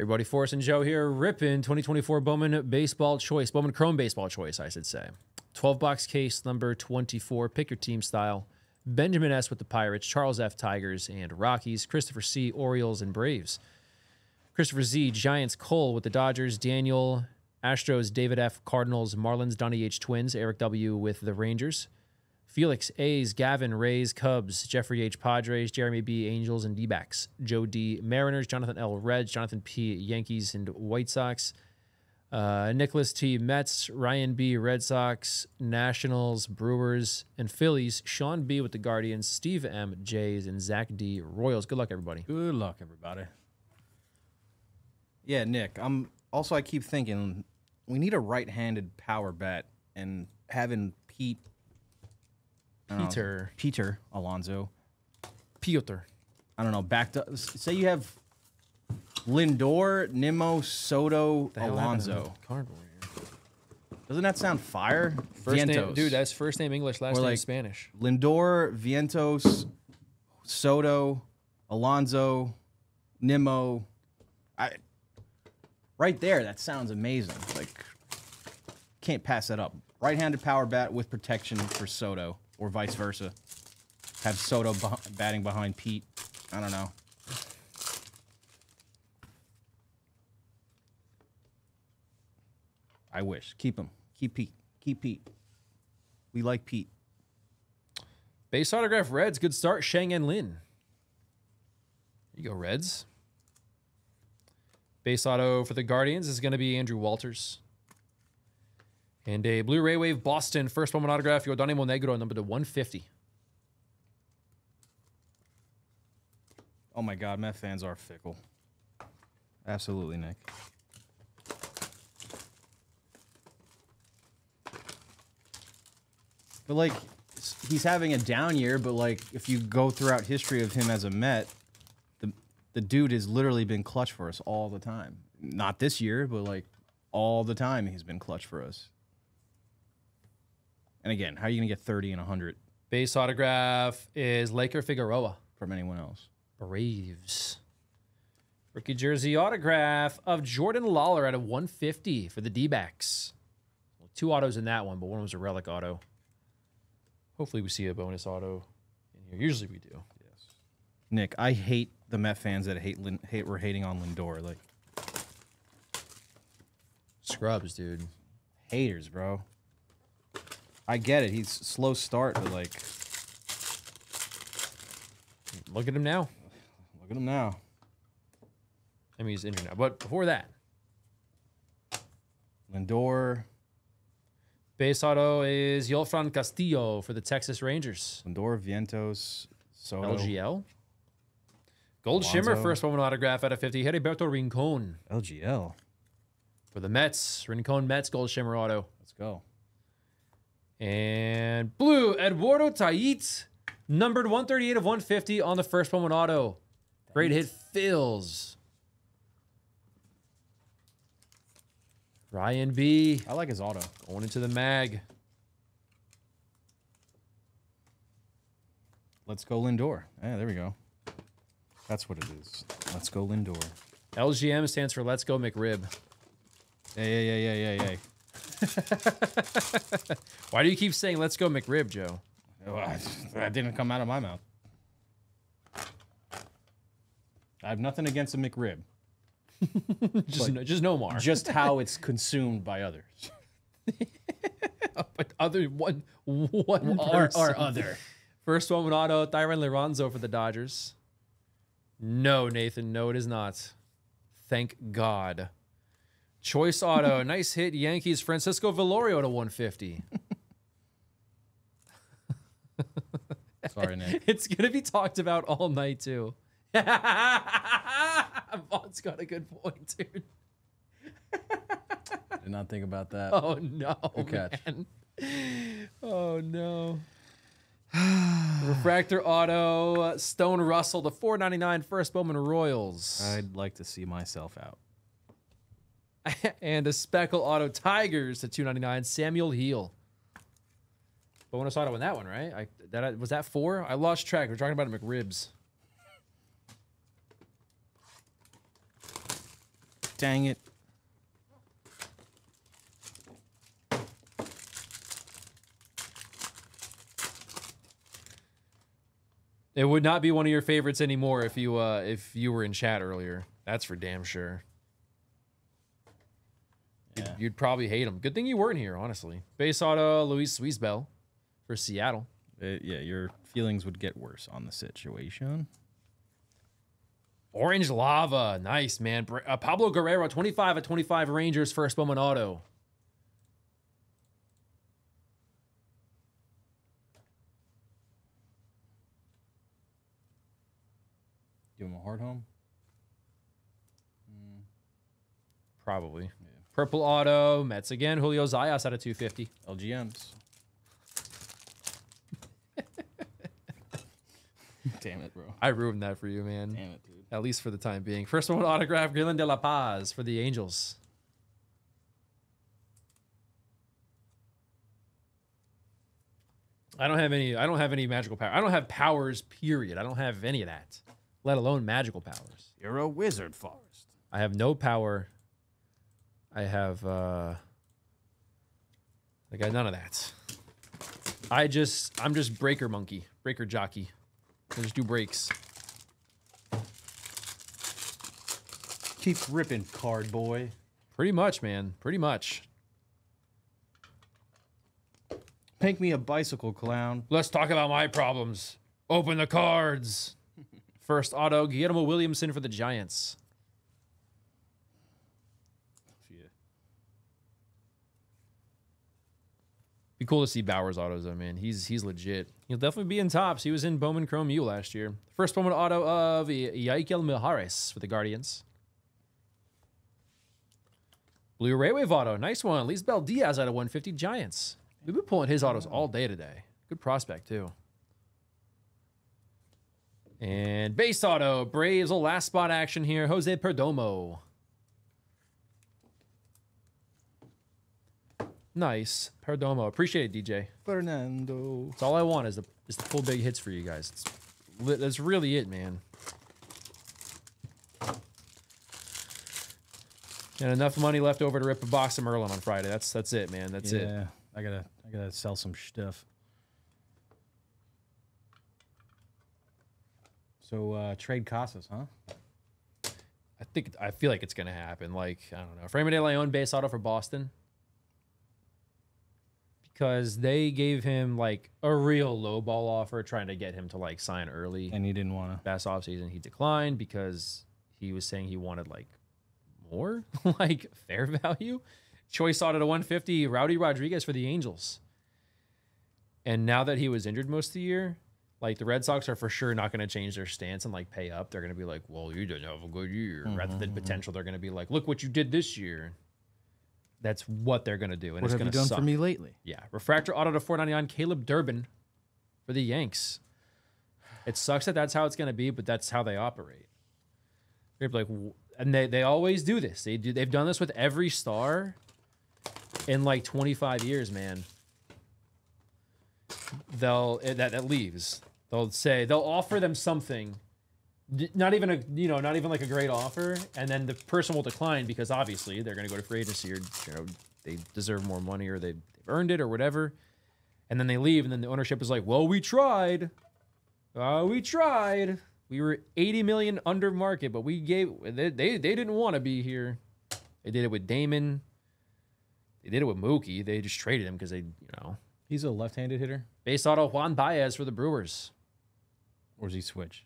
Everybody, Forrest and Joe here, ripping 2024 Bowman Baseball Choice, Bowman Chrome Baseball Choice, I should say. 12 box case number 24. Pick your team style. Benjamin S. with the Pirates, Charles F. Tigers and Rockies, Christopher C. Orioles and Braves, Christopher Z. Giants, Cole with the Dodgers, Daniel Astros, David F. Cardinals, Marlins, Donnie H. Twins, Eric W. with the Rangers, Felix A's, Gavin Rays, Cubs, Jeffrey H. Padres, Jeremy B. Angels and D backs, Joe D. Mariners, Jonathan L. Reds, Jonathan P. Yankees and White Sox, uh, Nicholas T. Mets, Ryan B. Red Sox, Nationals, Brewers, and Phillies, Sean B. with the Guardians, Steve M. Jays, and Zach D. Royals. Good luck, everybody. Good luck, everybody. Yeah, Nick. I'm also. I keep thinking we need a right-handed power bat, and having Pete I don't know, Oh. Peter. Peter Alonso. Piotr. I don't know. Back to say you have Lindor, Nimmo, Soto, The hell happened to Alonso. Card warrior. Doesn't that sound fire? First name, dude, that's first name English, last Or name like- Spanish. Lindor, Vientos, Soto, Alonso, Nimmo. I right there. That sounds amazing. Like can't pass that up. Right-handed power bat with protection for Soto, or vice versa. Have Soto batting behind Pete. I don't know. I wish. Keep him. Keep Pete. Keep Pete. We like Pete. Base autograph Reds, good start. Sheng-En Lin. There you go, Reds. Base auto for the Guardians is going to be Andrew Walters. And a Blue Ray Wave Boston first Bowman autograph, Yordanny Monegro, number to 150. Oh my God, Met fans are fickle. Absolutely, Nick. But like, he's having a down year. But like, if you go throughout history of him as a Met, the the dude has literally been clutch for us all the time. Not this year, but like all the time he's been clutch for us. And again, how are you gonna get thirty and hundred Base autograph is Laker Figueroa. from anyone else? Braves. Rookie jersey autograph of Jordan Lawlar at a 150 for the D-backs. Well, two autos in that one, but one was a relic auto. Hopefully we see a bonus auto in here. Usually we do. Nick, I hate the Met fans that hate Lin, hate we're hating on Lindor. Like Scrubs, dude. haters, bro. I get it. He's slow start, but like, Look at him now. look at him now. I mean, he's injured now. But before that, Lindor, base auto is Yolfran Castillo for the Texas Rangers. Lindor, Vientos, Soto, LGL. Gold Shimmer Alonso. first Bowman autograph out of 50. Heriberto Rincon LGL. for the Mets. Rincon Mets Gold Shimmer auto. Let's go. And blue, Eduardo Tait, numbered 138 of 150 on the first Bowman auto. Great hit, Phils. Ryan B I like his auto. going into the mag. Let's go Lindor. Yeah, there we go. That's what it is. Let's go Lindor. LGM stands for Let's Go McRib. Yeah, yeah, yeah, yeah, yeah, yeah. Why do you keep saying Let's Go McRib, Joe? I- That didn't come out of my mouth. I have nothing against a McRib. Just, no, just no more. Just how it's consumed by others. but other one, one Or, or other. First Bowman auto, Thayron Liranzo for the Dodgers. No, Nathan, no, it is not. Thank God. Choice auto, nice hit, Yankees, Francisco Velorio to 150. Sorry, Nick. It's going to be talked about all night, too. Vaughn's got a good point, dude. Did not think about that. Oh, no. catch. man. Oh, no. Refractor auto, Stone Russell, the 499 first Bowman Royals. I'd like to see myself out. and a Speckle Auto Tigers to 299 Samuel Heel. Bonus auto in that one, right? I that was that four? I lost track. We're talking about McRibs. Dang it. It would not be one of your favorites anymore if you uh if you were in chat earlier. That's for damn sure. You'd, probably hate him. Good thing you weren't here, honestly. Base auto Luis Suisbel for Seattle. Uh, yeah, your feelings would get worse on the situation. Orange Lava, nice man. Uh, Pablo Guerrero, 25 at 25 Rangers, first Bowman auto. Give him a hard home. Probably. Purple auto, Mets again. Julio Zayas out of 250. LGMs. Damn it, bro. I ruined that for you, man. Damn it, dude. At least for the time being. First one autograph, Galen de la Paz for the Angels. I don't have any. I don't have any magical power. I don't have powers. Period. I don't have any of that. Let alone magical powers. You're a wizard, Forrest. I have no power. I have. uh I got none of that. I just. I'm just breaker monkey, breaker jockey. I just do breaks. Keep ripping, card boy. Pretty much, man. Pretty much. Make me a bicycle clown. Let's talk about my problems. Open the cards. First auto, Guillermo Williamson for the Giants. Be cool to see Bowers autos though, man. He's he's legit. He'll definitely be in Topps. He was in Bowman Chrome U last year. First Bowman auto of Yaikel Mijares for the Guardians. Blue Raywave auto, nice one. Lisbel Diaz out of 150 Giants. We've been pulling his autos all day today. Good prospect too. And base auto, Braves, little last spot action here. Jose Perdomo. Nice. Perdomo. Appreciate it, DJ. Fernando. That's all I want is the is the full big hits for you guys. It's, that's really it, man. And enough money left over to rip a box of Merlin on Friday. That's that's it, man. That's it. yeah, I gotta, I gotta sell some stuff. So uh, trade Casas, huh? I think I feel like it's gonna happen. Like I don't know, Frame of de Leon base auto for Boston because they gave him like a real low ball offer, trying to get him to like sign early. And he didn't want to. Last offseason, he declined because he was saying he wanted like more, like fair value. Choice sought at a 150. Rowdy Rodriguez for the Angels. And now that he was injured most of the year, like the Red Sox are for sure not going to change their stance and like pay up. They're going to be like, well, you didn't have a good year. Rather than mm-hmm. potential, they're going to be like, look what you did this year. That's what they're going to do. And What it's have you going to done suck. for me lately? Yeah. Refractor auto to 499, Caleb Durbin for the Yanks. It sucks that that's how it's going to be, but that's how they operate. They're like, and they, they always do this. They do. They've done this with every star in like 25 years, man. They'll that that leaves. They'll say they'll offer them something, not even a you know not even like a great offer, and then the person will decline because obviously they're going to go to free agency or you know they deserve more money or they, they've earned it or whatever, and then they leave, and then the ownership is like, well, we tried, uh, we tried, we were 80 million under market, but we gave they they, they didn't want to be here. They did it with Damon. They did it with Mookie. They just traded him because they, you know, He's a left-handed hitter, base auto Juan Baez for the Brewers. or is he switch?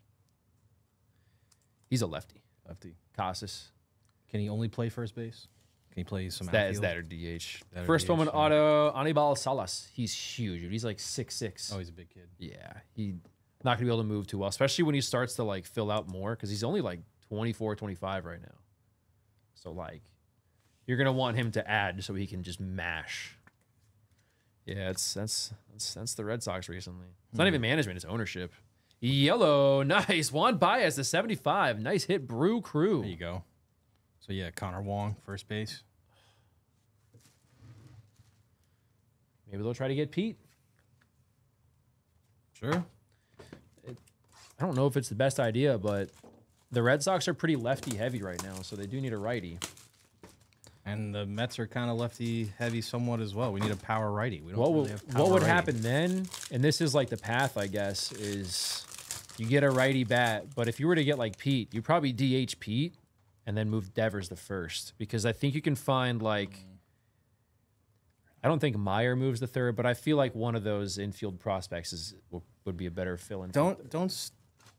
He's a lefty. Lefty. Casas. Can he only play first base? Can he play some That is outfield? that or DH. That or First DH, Bowman yeah. auto Anibal Salas. He's huge. Dude. He's like six six. Oh, he's a big kid. yeah. He not gonna be able to move too well, especially when he starts to like fill out more because he's only like 24, 25 right now. So like, you're gonna want him to add so he can just mash. Yeah, it's that's that's that's the Red Sox recently. It's not even hmm. management; it's ownership. Yellow, nice. Juan Baez, the 75. Nice hit, Brew Crew. There you go. So yeah, Connor Wong, first base. Maybe they'll try to get Pete. Sure. I don't know if it's the best idea, but the Red Sox are pretty lefty heavy right now, so they do need a righty. And the Mets are kind of lefty heavy somewhat as well. We need a power righty. We don't What really would have power what would righty. happen then? And this is like the path, I guess, is you get a righty bat, but if you were to get like Pete, you probably DH Pete and then move Devers the first because I think you can find like I don't think Meyer moves the third, but I feel like one of those infield prospects is would, would be a better fill in. Don't don't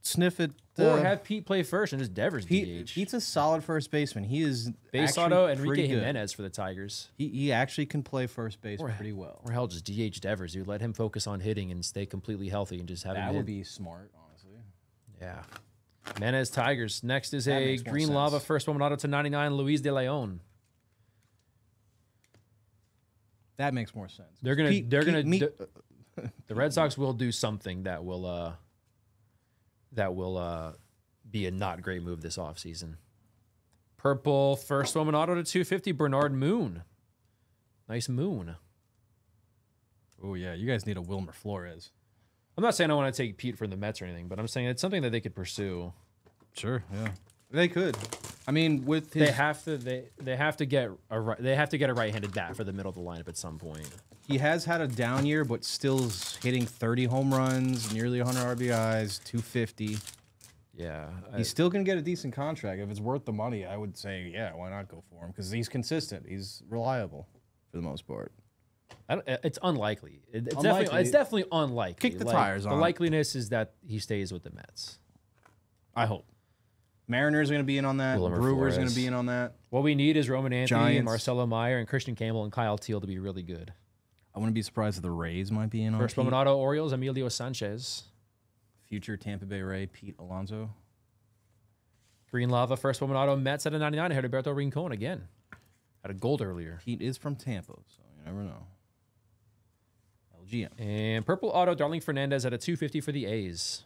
s- sniff it. or uh, have Pete play first and just Devers Pete, DH. Pete's a solid first baseman. He is Base actually auto pretty Enrique good. Jimenez for the Tigers. He, he actually can play first base Or- pretty well. Or hell, just DH Devers, You Let him focus on hitting and stay completely healthy and just have him That hit. would be smart, honestly. Yeah. Menez Tigers. Next is That a green lava first Bowman auto to 99, Luis de Leon. That makes more sense. They're gonna Pete- they're Pete- gonna me- d- the Red Sox will do something that will uh that will uh be a not great move this offseason. Purple first Bowman auto to 250, Bernard Moon. Nice moon. Oh yeah, you guys need a Wilmer Flores. I'm not saying I want to take Pete from the Mets or anything, but I'm saying it's something that they could pursue. Sure, yeah. They could. I mean, with his, They have to they they have to get a right, they have to get a right-handed bat for the middle of the lineup at some point. He has had a down year, but still's hitting 30 home runs, nearly 100 RBIs, 250. Yeah, I- He's still gonna get a decent contract if it's worth the money. I would say, yeah, why not go for him? Because he's consistent. He's reliable for the most part. I don't, uh, it's unlikely. It- It's Unlikely. definitely it's definitely unlikely. Kick the Like, tires The likeliness is that he stays with the Mets. I hope. Mariners are gonna be in on that. Wilmer Brewers are Flores. gonna be in on that. What we need is Roman Anthony Giants. and Marcelo Meyer and Kristian Campbell and Kyle Teel to be really good. I wouldn't be surprised if the Rays might be in on First Pete. Bowman auto Orioles Emilio Sanchez. Future Tampa Bay Ray Pete Alonso. Green Lava first Bowman auto Mets at a 99 Heriberto Rincon again. Had a gold earlier. Pete is from Tampa, so you never know. LGM. And purple auto Darling Fernandez at a 250 for the A's.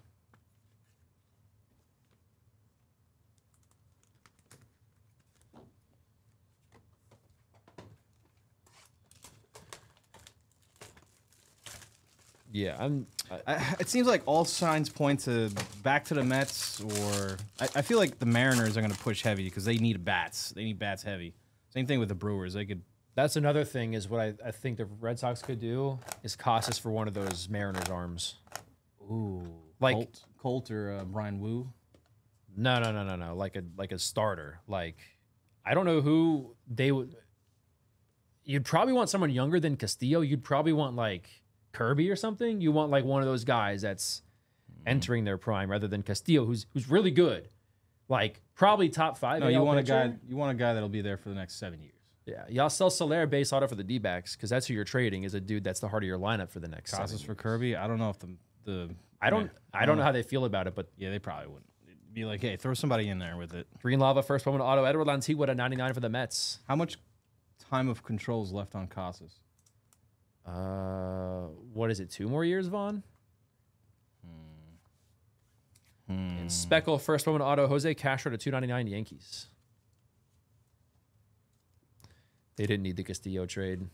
Yeah, I'm. I, I, it seems like all signs point to back to the Mets, or I, I feel like the Mariners are going to push heavy because they need bats. They need bats heavy. Same thing with the Brewers. They could. that's another thing is what I, I think the Red Sox could do is Casas for one of those Mariners arms. Ooh, Like- Colt, Colt or uh, Bryan Woo. No, no, no, no, no. Like a like a starter. Like I don't know who they would. You'd probably want someone younger than Castillo. You'd probably want like Kirby or something. You want like one of those guys that's hmm. entering their prime rather than Castillo, who's who's really good. Like probably top five. No, you want a guy. You want a guy that'll be there for the next seven years. Yeah, y'all sell Soler base auto for the D backs because that's who you're trading is a dude that's the heart of your lineup for the next. seven Casas for years. Kirby. I don't know if the the. I don't. I don't know how they feel about it, but Yeah, they probably wouldn't. It'd be like, hey, throw somebody in there with it. Green Lava first Bowman auto Edward Lantigua at 99 for the Mets. How much time of control is left on Casas? Uh, what is it? Two more years, Vaughn. And Speckle first Bowman auto Jose Castro to 299 Yankees. They didn't need the Castillo trade.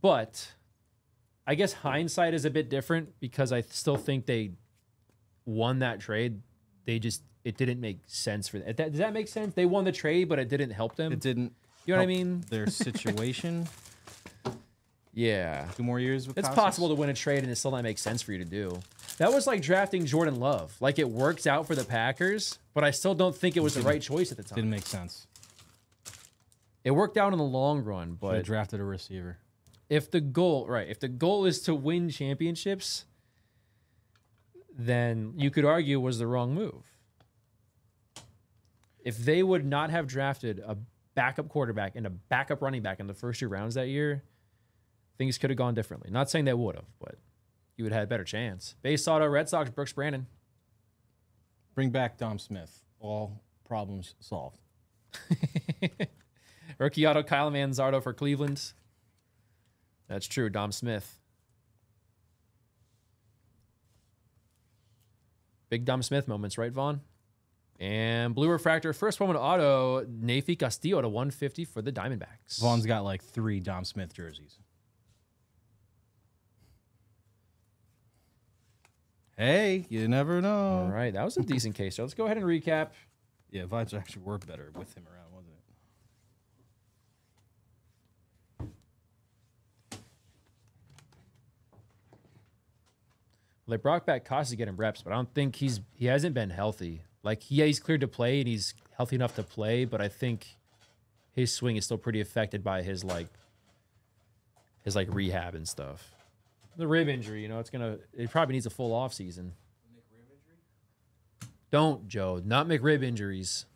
But I guess hindsight is a bit different because I still think they won that trade. They just it didn't make sense for them. Does that make sense? They won the trade, but it didn't help them. It didn't. You know what I mean? Their situation. Yeah. Two more years with. It's possible to win a trade and it still not make sense for you to do. That was like drafting Jordan Love. Like it worked out for the Packers, but I still don't think it was the right choice at the time. Didn't make sense. It worked out in the long run, Should but have drafted a receiver. if the goal, right, if the goal is to win championships, then you could argue it was the wrong move. If they would not have drafted a backup quarterback and a backup running back in the first two rounds that year, things could have gone differently. Not saying they would have, but you would have had a better chance. Base auto, Red Sox, Brooks Brannon. Bring back Dom Smith. All problems solved. Rookie auto, Kyle Manzardo for Cleveland. That's true, Dom Smith. Big Dom Smith moments, right, Vaughn? And Blue Refractor, first Bowman auto, Nafi Castillo to 150 for the Diamondbacks. Vaughn's got like three Dom Smith jerseys. Hey, you never know. All right, that was a decent case. So let's go ahead and recap. Yeah, vibes actually were better with him around, wasn't it? Well, they brought back Costa getting reps, but I don't think he's he hasn't been healthy. Like, yeah, he's cleared to play and he's healthy enough to play, but I think his swing is still pretty affected by his like his like rehab and stuff. The rib injury, you know, it's gonna it probably needs a full off season. Don't Joe, not McRib injuries.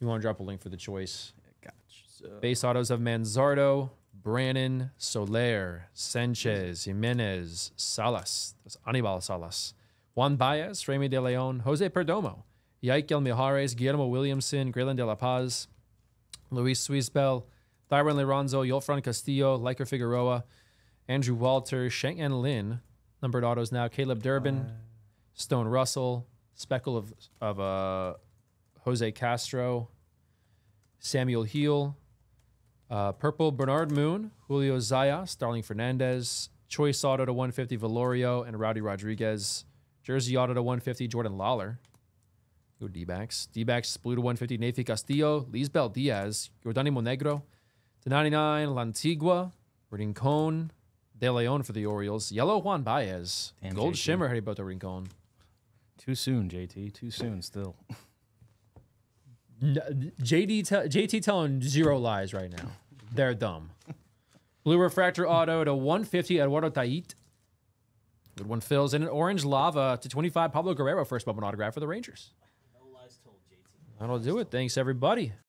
You want to drop a link for the choice? Gotcha. So, Base autos of Manzardo, Brannon, Soler, Sanchez, Jimenez, Salas, that's Anibal Salas, Juan Baez, Remy de Leon, Jose Perdomo, Yaikel Mijares, Guillermo Williamson, Graylan de la Paz, Luis Suizbel, Thayron Liranzo, Yolfran Castillo, Liker Figueroa, Andrew Walter, Shank Lin, numbered autos now, Caleb Durbin, Stone Russell, speckle of, of uh, Jose Castro, Samuel Heel, uh, purple Bernard Moon, Julio Zayas, Starling Fernandez, choice auto to 150 Valorio and Rowdy Rodriguez, jersey auto to 150 Jordan Lawlar. Go D backs. D backs blue to 150 Nathan Castillo, Lisbel Diaz, Yordanny Monegro, to 99 Lantigua, Rincon, De Leon for the Orioles, yellow Juan Baez, Damn, gold JT. shimmer Heriberto Rincon. too soon, JT. Too soon still. N- JD te- JT telling zero lies right now. They're dumb. Blue refractor auto to 150 Eduardo Tait. Good one Phils in an orange lava to 25 Pablo Guerrero first Bowman autograph for the Rangers. No lies told, JT. That'll do it. Thanks everybody.